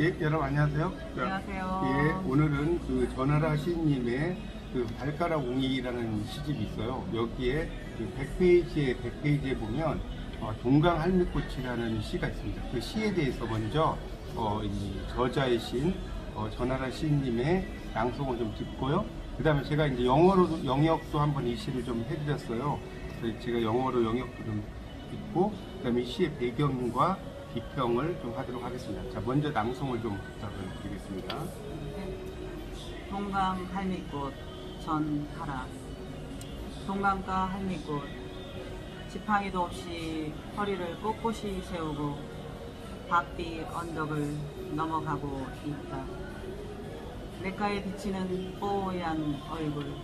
예, 여러분 안녕하세요. 안녕하세요. 예, 오늘은 그 전하라 시인님의 그 발가락 웅이라는 시집이 있어요. 여기에 그 100페이지에 100페이지에 보면 어, 동강 할미꽃이라는 시가 있습니다. 그 시에 대해서 먼저 어, 이 저자의 신 어, 전하라 시인님의 양송을 좀 듣고요. 그 다음에 제가 이제 영어로 영역도 한번 이 시를 좀 해드렸어요. 제가 영어로 영역도 좀 듣고 그 다음에 이 시의 배경과 비평을 좀 하도록 하겠습니다. 자, 먼저 낭송을 좀 부탁을 드리겠습니다. 동강 할미꽃 전하라 동강가 할미꽃 지팡이도 없이 허리를 꼿꼿이 세우고 밤비 언덕을 넘어가고 있다. 냇가에 비치는 뽀얀 얼굴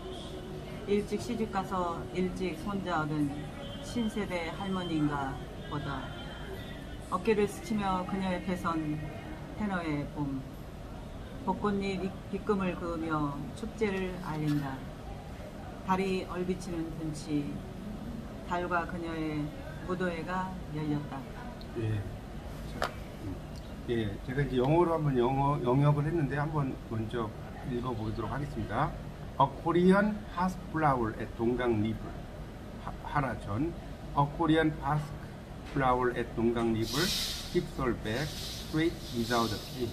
일찍 시집가서 일찍 손자 얻은 신세대 할머니인가 보다 어깨를 스치며 그녀 옆에 선 테너의 봄 벚꽃잎 빗금을 그으며 축제를 알린다. 달이 얼비치는 분치 달과 그녀의 무도회가 열렸다. 예. 자, 음. 예, 제가 이제 영어로 한번 영어 영역을 했는데 한번 먼저 읽어보도록 하겠습니다. A Korean Pask Flower at 동강. 하- 하라전. A Korean Pask Flower at 동강 River keeps her back straight without a cane.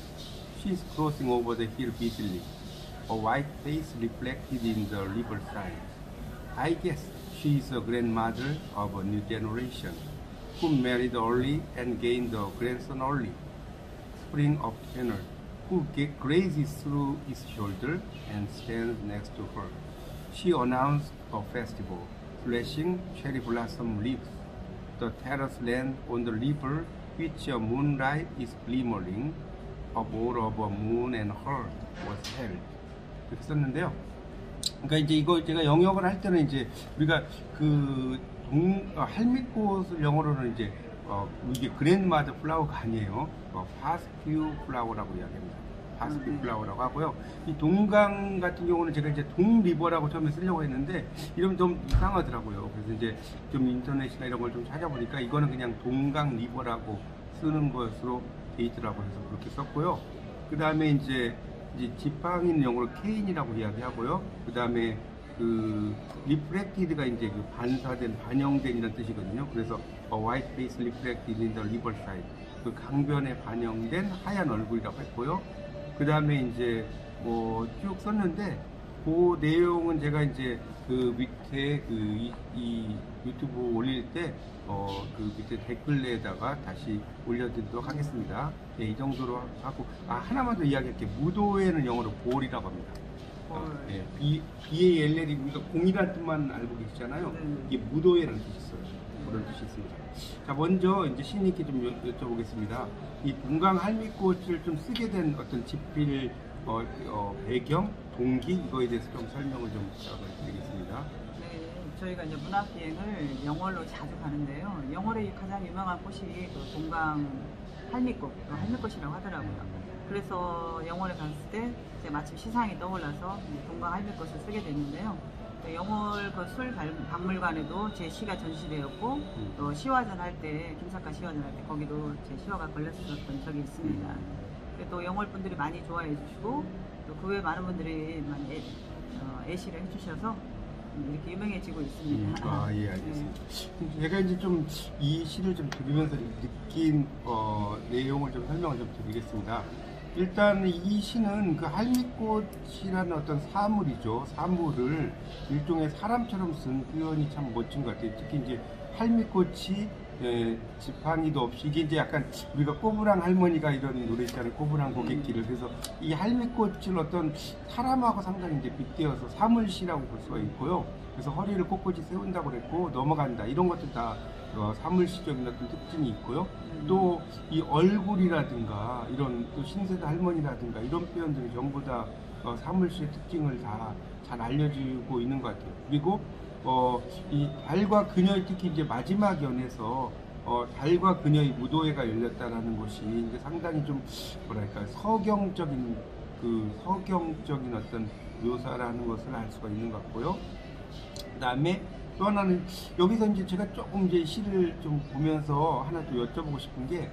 She is crossing over the hill busily. A white face reflected in the riverside. I guess she is a grandmother of a new generation who married early and gained a grandson early. Spring of tenor, who grazes through his shoulder and stands next to her. She announced a festival, flashing cherry blossom leaves. The terrace land on the river, which a moonlight is glimmering, a ball of a moon and her was held. 이렇게 썼는데요. 그러니까 이제 이거 제가 영역을 할 때는 이제 우리가 그 동, 어, 할미꽃을 영어로는 이제 어, 이게 grandmother flower가 아니에요. 어, pasque flower라고 이야기합니다. pasque 음. flower라고 하고요. 이 동강 같은 경우는 제가 이제 동 river라고 처음에 쓰려고 했는데 이름이 좀 이상하더라고요. 그래서 이제 좀 인터넷이나 이런 걸 좀 찾아보니까 이거는 그냥 동강 river라고 쓰는 것으로 돼 있더라고요. 그래서 그렇게 썼고요. 그 다음에 이제 이제 지팡이는 영어로 cane이라고 이야기하고요. 그 다음에 그 reflected가 이제 그 반사된 반영된 이런 뜻이거든요. 그래서 a white face reflected in the riverside 그 강변에 반영된 하얀 얼굴이라고 했고요. 그 다음에 이제 뭐 쭉 썼는데 그 내용은 제가 이제 그 밑에 그 이, 이 유튜브 올릴 때 어 그 밑에 댓글에다가 다시 올려드리도록 하겠습니다. 예, 이 정도로 하고 아 하나만 더 이야기할게 요 무도회는 영어로 ball이라고 합니다. 어, 볼. 예, B B A L L이 우리가 공이라는 뜻만 알고 계시잖아요. 네. 이게 무도회라는 뜻이 있어요. 그런 뜻이 있습니다. 자 먼저 이제 신님께 좀 여- 여쭤보겠습니다. 이 동강 할미꽃을 좀 쓰게 된 어떤 지필 어, 어, 배경 동기 이거에 대해서 좀 설명을 좀 부탁을 드리겠습니다. 네, 저희가 이제 문학여행을 영월로 자주 가는데요. 영월의 가장 유명한 꽃이 그 동강 할미꽃, 그 할미꽃이라고 하더라고요. 그래서 영월에 갔을 때 이제 마침 시상이 떠올라서 동강 할미꽃을 쓰게 됐는데요. 그 영월 그 술 박물관에도 제 시가 전시되었고 또 시화전 할 때 김사과 시화전 할 때 거기도 제 시화가 걸렸었던 적이 있습니다. 그리고 또 영월 분들이 많이 좋아해 주시고 또 그 외에 많은 분들이 많이 애, 어, 애시를 해주셔서 이렇게 유명해지고 있습니다. 음, 아, 예, 알겠습니다. 제가 이제 좀 이 시를 좀 들으면서 느낀 어, 내용을 좀 설명을 좀 드리겠습니다. 일단 이 시는 그 할미꽃이라는 어떤 사물이죠. 사물을 일종의 사람처럼 쓴 표현이 참 멋진 것 같아요. 특히 이제 할미꽃이 예, 지팡이도 없이 이게 이제 약간 우리가 꼬부랑 할머니가 이런 노래 있잖아요. 꼬부랑 고갯길을 그래서 이 할미꽃을 어떤 사람하고 상당히 이제 빗대어서 사물시라고 볼 수가 있고요. 그래서 허리를 꼿꼿이 세운다고 그랬고 넘어간다 이런 것들 다 어, 사물시적인 어떤 특징이 있고요. 또 이 얼굴이라든가 이런 또 신세대 할머니라든가 이런 표현들이 전부 다 어, 사물시의 특징을 다 잘 알려주고 있는 것 같아요. 그리고 어, 이 달과 그녀의 특히 이제 마지막 연에서 어, 달과 그녀의 무도회가 열렸다라는 것이 이제 상당히 좀 뭐랄까 서경적인 그 서경적인 어떤 묘사라는 것을 알 수가 있는 것 같고요. 그 다음에 또 하나는 여기서 이제 제가 조금 이제 시를 좀 보면서 하나 또 여쭤보고 싶은 게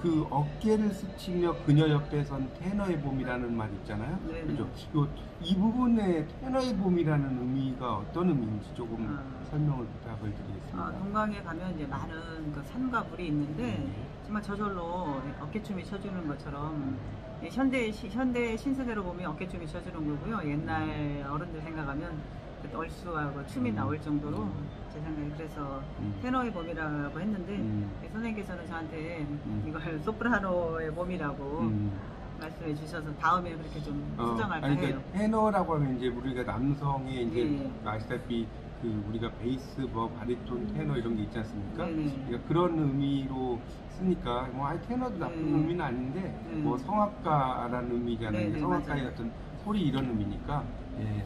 그 어깨를 스치며 그녀 옆에 선 테너의 봄이라는 말 있잖아요. 네네. 그죠? 요, 이 부분에 테너의 봄이라는 의미가 어떤 의미인지 조금 아. 설명을 부탁을 드리겠습니다. 아, 동강에 가면 이제 많은 그 산과 물이 있는데 정말 저절로 어깨춤이 쳐주는 것처럼 이 현대 시- 현대 신세대로 보면 어깨춤이 쳐주는 거고요. 옛날 어른들 생각하면 그 얼쑤하고 춤이 음. 나올 정도로 음. 제 생각에 그래서 음. 테너의 봄이라고 했는데 음. 선생님께서는 저한테 음. 이걸 소프라노의 봄이라고 음. 말씀해 주셔서 다음에 그렇게 좀 어, 수정할까 아니, 해요. 그러니까 테너라고 하면 이제 우리가 남성의 이제 네. 아시다시피 그 우리가 베이스, 뭐 바리톤, 테너 이런 게 있지 않습니까? 네네. 그러니까 그런 의미로 쓰니까 뭐 아예 테너도 나쁜 네. 의미는 아닌데 네. 뭐 성악가라는 의미잖아요. 네네, 성악가의 맞아요. 어떤 소리 이런 의미니까 예.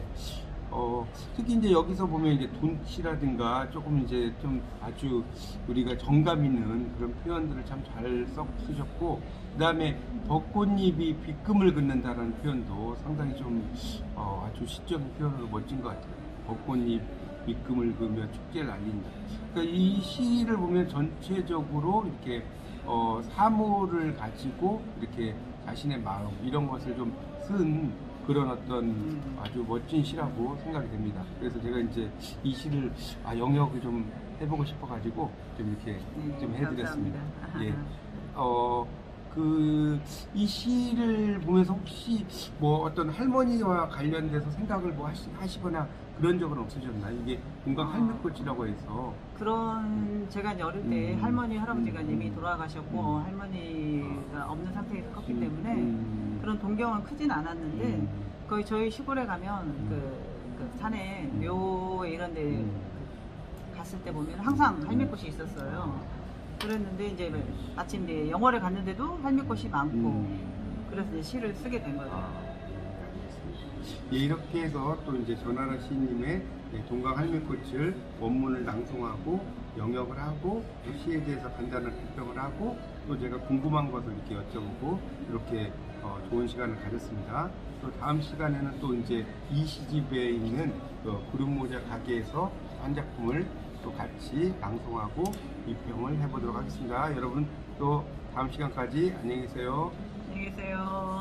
어, 특히 이제 여기서 보면 이제 돈치라든가 조금 이제 좀 아주 우리가 정감 있는 그런 표현들을 참 잘 쓰셨고 그 다음에 벚꽃잎이 빗금을 긋는다라는 표현도 상당히 좀 어, 아주 시적인 표현으로 멋진 것 같아요. 벚꽃잎 빗금을 그으며 축제를 알린다. 그러니까 이 시를 보면 전체적으로 이렇게 어, 사물을 가지고 이렇게 자신의 마음 이런 것을 좀쓴 그런 어떤 음. 아주 멋진 시라고 생각이 됩니다. 그래서 제가 이제 이 시를 아, 영역을 좀 해보고 싶어가지고 좀 이렇게 네, 좀 해드렸습니다. 감사합니다. 예. 어, 그, 이 시를 보면서 혹시 뭐 어떤 할머니와 관련돼서 생각을 뭐 하시, 하시거나 그런 적은 없으셨나요? 이게 뭔가 아. 할매꽃이라고 해서. 그런 제가 이제 어릴 때 음. 할머니 할아버지가 음. 이미 돌아가셨고 음. 할머니가 없는 상태에서 컸기 음, 때문에 음, 그런 동경은 크진 않았는데 음, 거의 저희 시골에 가면 음. 그, 그 산에 음. 묘 이런 데 음. 갔을 때 보면 항상 음. 할매꽃이 있었어요. 그랬는데 이제 마침 이제 영월에 갔는데도 할매꽃이 많고 음. 그래서 이제 시를 쓰게 된 거죠. 예, 이렇게 해서 또 이제 전하라 시인님의 예, 동강 할매꽃을 원문을 낭송하고 영역을 하고 또 시에 대해서 간단한 비평을 하고 또 제가 궁금한 것을 이렇게 여쭤보고 이렇게 어, 좋은 시간을 가졌습니다. 또 다음 시간에는 또 이제 이 시집에 있는 그 구름모자 가게에서 한 작품을 또 같이 낭송하고 비평을 해보도록 하겠습니다. 여러분 또 다음 시간까지 안녕히 계세요. 안녕히 계세요.